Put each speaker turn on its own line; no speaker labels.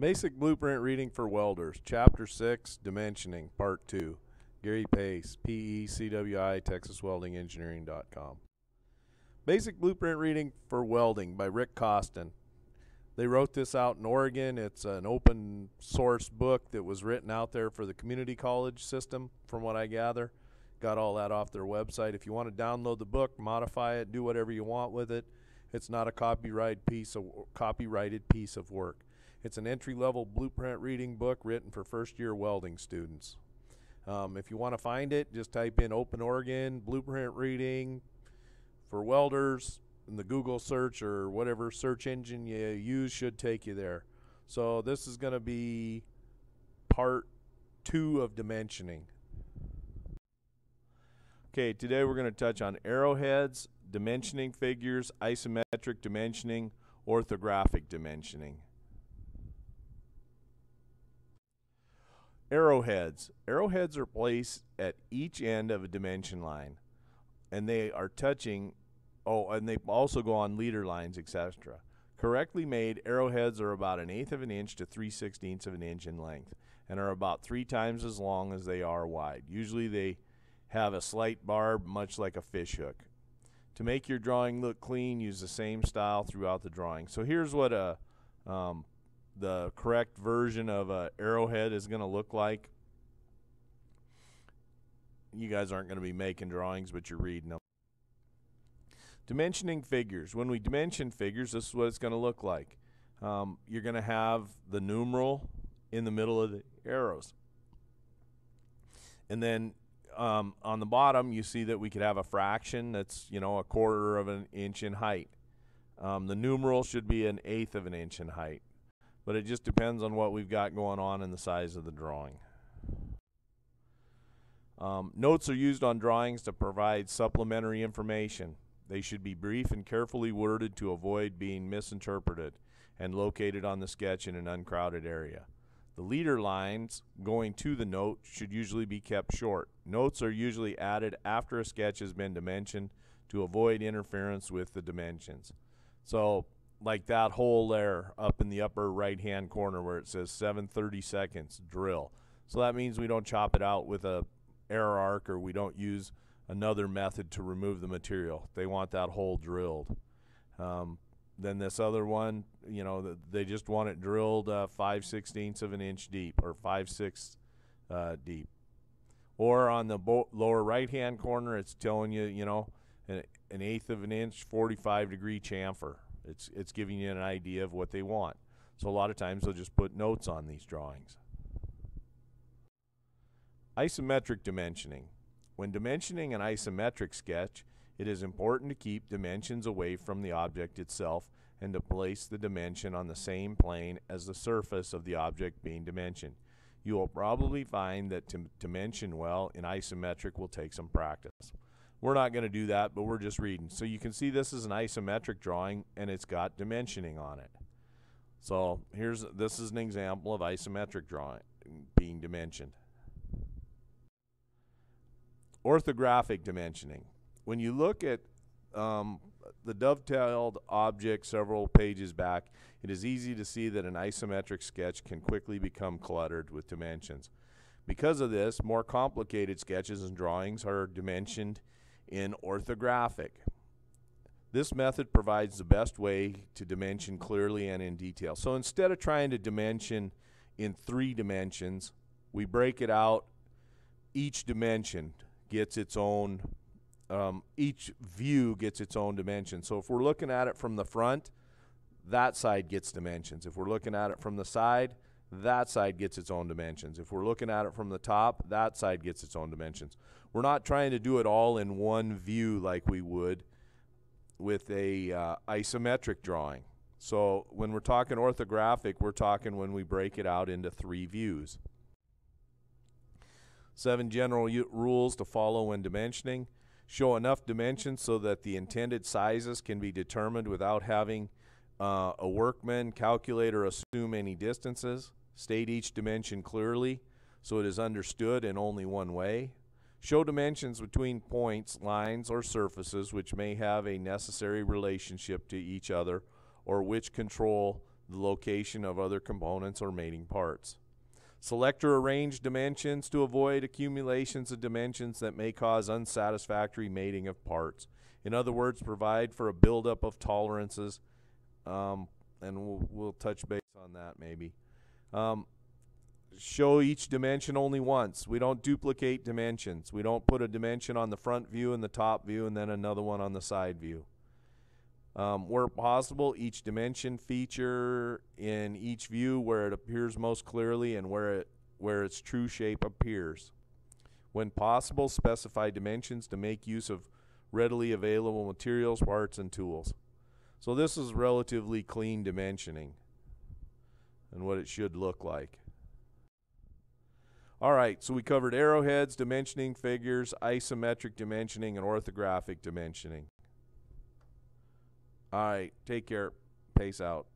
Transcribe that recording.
Basic Blueprint Reading for Welders, Chapter 6, Dimensioning, Part 2. Garry Pace, P-E-C-W-I, TexasWeldingEngineering.com. Basic Blueprint Reading for Welding by Ric Costin. They wrote this out in Oregon. It's an open source book that was written out there for the community college system, from what I gather. Got all that off their website. If you want to download the book, modify it, do whatever you want with it, it's not a copyright piece of copyrighted piece of work. It's an entry-level blueprint reading book written for first-year welding students. Um, if you want to find it, just type in Open Oregon Blueprint Reading for welders, and the Google search or whatever search engine you use should take you there. So this is going to be part two of dimensioning. Okay, today we're going to touch on arrowheads, dimensioning figures, isometric dimensioning, orthographic dimensioning. Arrowheads. Arrowheads are placed at each end of a dimension line, and they are touching, oh, and they also go on leader lines, etc. Correctly made, arrowheads are about an eighth of an inch to three sixteenths of an inch in length, and are about three times as long as they are wide. Usually they have a slight barb, much like a fish hook. To make your drawing look clean, use the same style throughout the drawing. So here's what a um, the correct version of a arrowhead is going to look like. You guys aren't going to be making drawings, but you're reading them. Dimensioning figures. When we dimension figures, this is what it's going to look like. Um, you're going to have the numeral in the middle of the arrows. And then um, on the bottom, you see that we could have a fraction that's, you know, a quarter of an inch in height. Um, the numeral should be an eighth of an inch in height. But it just depends on what we've got going on and the size of the drawing. Um, notes are used on drawings to provide supplementary information. They should be brief and carefully worded to avoid being misinterpreted and located on the sketch in an uncrowded area. The leader lines going to the note should usually be kept short. Notes are usually added after a sketch has been dimensioned to avoid interference with the dimensions. So, like that hole there up in the upper right hand corner where it says 730 seconds drill. So that means we don't chop it out with a air arc or we don't use another method to remove the material. They want that hole drilled. Um, then this other one, you know, they just want it drilled uh, 5 sixteenths of an inch deep or 5 sixths uh, deep. Or on the lower right hand corner, it's telling you, you know, an, an eighth of an inch, 45 degree chamfer. It's, it's giving you an idea of what they want. So a lot of times they'll just put notes on these drawings. Isometric dimensioning. When dimensioning an isometric sketch, it is important to keep dimensions away from the object itself and to place the dimension on the same plane as the surface of the object being dimensioned. You will probably find that to dimension well in isometric will take some practice. We're not going to do that, but we're just reading. So you can see this is an isometric drawing and it's got dimensioning on it. So here's this is an example of isometric drawing being dimensioned. Orthographic dimensioning when you look at um, the dovetailed object several pages back, it is easy to see that an isometric sketch can quickly become cluttered with dimensions. Because of this, more complicated sketches and drawings are dimensioned in orthographic. This method provides the best way to dimension clearly and in detail. So instead of trying to dimension in three dimensions, we break it out. Each dimension gets its own um, each view gets its own dimension. So if we're looking at it from the front, that side gets dimensions. If we're looking at it from the side, that side gets its own dimensions. If we're looking at it from the top, that side gets its own dimensions. We're not trying to do it all in one view like we would with a uh, isometric drawing. So when we're talking orthographic, we're talking when we break it out into three views. Seven general rules to follow when dimensioning show enough dimensions so that the intended sizes can be determined without having uh, a workman calculator assume any distances. State each dimension clearly so it is understood in only one way. Show dimensions between points, lines, or surfaces which may have a necessary relationship to each other or which control the location of other components or mating parts. Select or arrange dimensions to avoid accumulations of dimensions that may cause unsatisfactory mating of parts. In other words, provide for a buildup of tolerances, um, and we'll, we'll touch base on that maybe. Um, show each dimension only once. We don't duplicate dimensions. We don't put a dimension on the front view and the top view and then another one on the side view. Um, where possible, each dimension feature in each view where it appears most clearly and where it where its true shape appears. When possible, specify dimensions to make use of readily available materials, parts, and tools. So this is relatively clean dimensioning and what it should look like. All right, so we covered arrowheads, dimensioning figures, isometric dimensioning, and orthographic dimensioning. All right, take care. Pace out.